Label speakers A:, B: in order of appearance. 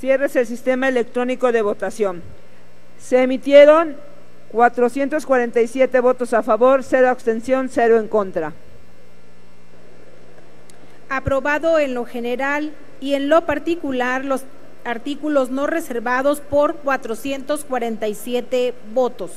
A: Cierres el sistema electrónico de votación. Se emitieron 447 votos a favor, 0 abstención, 0 en contra.
B: Aprobado en lo general y en lo particular los artículos no reservados por 447 votos.